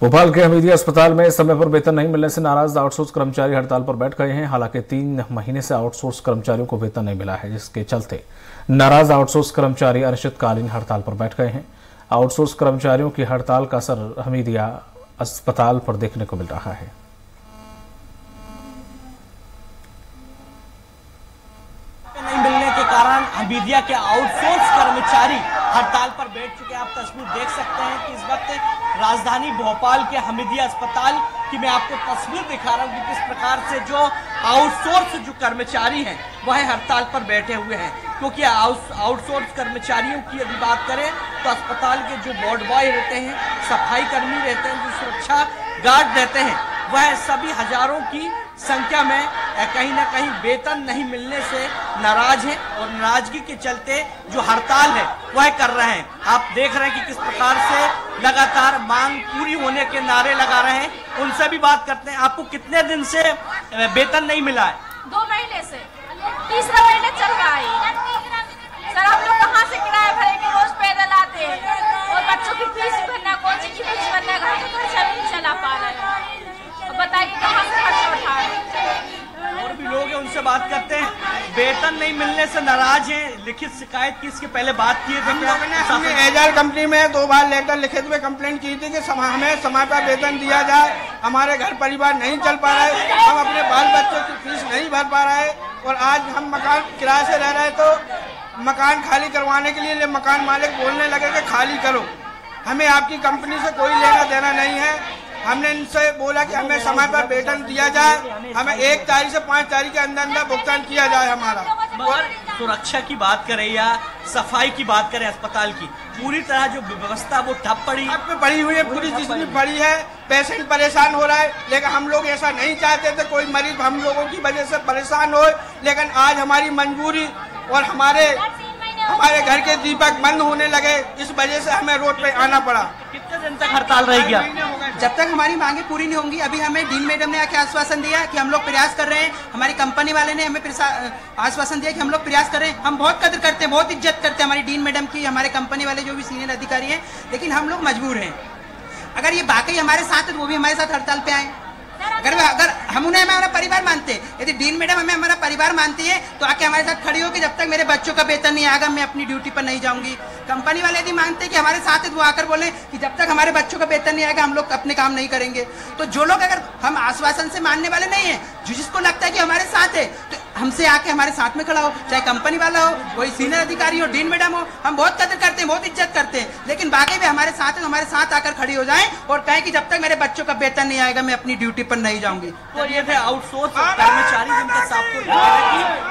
भोपाल के हमीदिया अस्पताल में समय पर वेतन नहीं मिलने से नाराज़ आउटसोर्स कर्मचारी हड़ताल पर बैठ गए हैं। हालाँकि तीन महीने से आउटसोर्स कर्मचारियों को वेतन नहीं मिला है, जिसके चलते नाराज़ आउटसोर्स कर्मचारी अनिश्चितकालीन हड़ताल पर बैठ गए हैं। आउटसोर्स कर्मचारियों की हड़ताल का असर हमीदिया अस्पताल पर देखने को मिल रहा है। नहीं मिलने के कारण हमीदिया के आउटसोर्स कर्मचारी हड़ताल पर बैठ चुके हैं। आप तस्वीर देख सकते हैं कि इस वक्त राजधानी भोपाल के हमीदिया अस्पताल की मैं आपको तस्वीर दिखा रहा हूँ कि किस प्रकार से जो आउटसोर्स जो कर्मचारी हैं, वह हड़ताल पर बैठे हुए हैं। क्योंकि आउटसोर्स कर्मचारियों की यदि बात करें तो अस्पताल के जो वार्ड बॉय रहते हैं, सफ़ाई कर्मी रहते हैं, जो सुरक्षा गार्ड रहते हैं, वह सभी हज़ारों की संख्या में कहीं ना कहीं वेतन नहीं मिलने से नाराज़ हैं और नाराज़गी के चलते जो हड़ताल है, वह कर रहे हैं। आप देख रहे हैं कि किस प्रकार से लगातार मांग पूरी होने के नारे लगा रहे हैं। उनसे भी बात करते हैं। आपको कितने दिन से वेतन नहीं मिला है? दो महीने से। तीसरा महीने चल रहा है सर हम लोग कहाँ से किराया भरेंगे रोज पैदल आते हैं और बच्चों की फ़ीस भरना कोचिंग की फ़ीस भरना घर का खर्चा भी नहीं चला पा रहे हैं बताइए कहाँ से खर्चा उठाए और भी लोग हैं उनसे बात करते हैं। वेतन नहीं मिलने से नाराज़ हैं। लिखित शिकायत की इसके पहले बात ने हमने एजाइल कंपनी में दो बार लेटर लिखित में कंप्लेंट की थी कि हमें समय पर वेतन दिया जाए हमारे घर परिवार नहीं चल पा रहा है हम अपने बाल बच्चों की फ़ीस नहीं भर पा रहे और आज हम मकान किराए से रह रहे तो मकान खाली करवाने के लिए मकान मालिक बोलने लगे कि खाली करो। हमें आपकी कंपनी से कोई लेना देना नहीं है। हमने इनसे बोला कि हमें समय पर वेतन दिया जाए हमें एक तारीख से पाँच तारीख के अंदर अंदर भुगतान किया जाए हमारा। और सुरक्षा की बात करें या सफ़ाई की बात करें अस्पताल की पूरी तरह जो व्यवस्था वो ठप पड़ी। अब पड़ी हुई है पूरी जितनी पड़ी। है पेशेंट परेशान हो रहा है लेकिन हम लोग ऐसा नहीं चाहते थे कोई मरीज़ हम लोगों की वजह से परेशान हो लेकिन आज हमारी मजबूरी और हमारे हमारे घर के दीपक बंद होने लगे इस वजह से हमें रोड पे आना पड़ा। कितने दिन तक हड़ताल रहेगी जब तक हमारी मांगे पूरी नहीं होंगी अभी हमें डीन मैडम ने आके आश्वासन दिया कि हम लोग प्रयास कर रहे हैं हमारी कंपनी वाले ने हमें आश्वासन दिया कि हम लोग प्रयास कर रहे हैं। हम बहुत कदर करते हैं बहुत इज़्ज़त करते हैं हमारी डीन मैडम की हमारे कंपनी वाले जो भी सीनियर अधिकारी हैं लेकिन हम लोग मजबूर हैं। अगर ये बाकी हमारे साथ है तो वो भी हमारे साथ हड़ताल पे आए। अगर अगर हम उन्हें हमारा परिवार मानते हैं। यदि डीन मैडम हमें हमारा परिवार मानती है तो आके हमारे साथ खड़ी हो कि जब तक मेरे बच्चों का वेतन नहीं आएगा, मैं अपनी ड्यूटी पर नहीं जाऊँगी। कंपनी वाले यदि मानते कि हमारे साथ है तो वो आकर बोले कि जब तक हमारे बच्चों का वेतन नहीं आएगा, हम लोग अपने काम नहीं करेंगे। तो जो लोग अगर हम आश्वासन से मानने वाले नहीं है जिसको लगता है कि हमारे साथ है तो हमसे आके हमारे साथ में खड़ा हो। चाहे कंपनी वाला हो, कोई सीनियर अधिकारी हो डीन मैडम हो, हम बहुत कदर करते हैं, बहुत इज़्ज़त करते हैं। लेकिन बाकी भी हमारे साथ है तो हमारे साथ आकर खड़ी हो जाए और कहें कि जब तक मेरे बच्चों का वेतन नहीं आएगा, मैं अपनी ड्यूटी पर नहीं जाऊँगी। तो ये थे आउटसोर्स कर्मचारी जिनका साफ़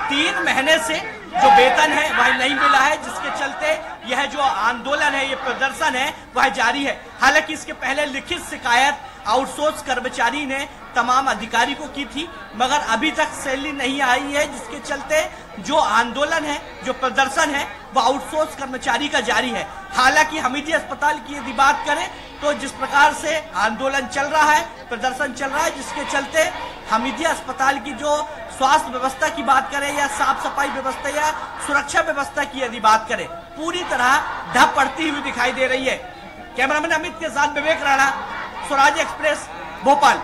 तीन महीने से जो वेतन है वह नहीं मिला है जिसके चलते यह जो आंदोलन है ये प्रदर्शन है वह जारी है। हालाँकि इसके पहले लिखित शिकायत आउटसोर्स कर्मचारी ने तमाम अधिकारी को की थी मगर अभी तक सैलरी नहीं आई है जिसके चलते जो आंदोलन है जो प्रदर्शन है वो आउटसोर्स कर्मचारी का जारी है। हालाँकि हमीदी अस्पताल की यदि बात करें तो जिस प्रकार से आंदोलन चल रहा है, प्रदर्शन चल रहा है, जिसके चलते हमीदिया अस्पताल की जो स्वास्थ्य व्यवस्था की बात करें या साफ़ सफ़ाई व्यवस्था या सुरक्षा व्यवस्था की यदि बात करें, पूरी तरह ढप पड़ती हुई दिखाई दे रही है। कैमरामैन अमित के साथ विवेक राणा, स्वराज एक्सप्रेस, भोपाल।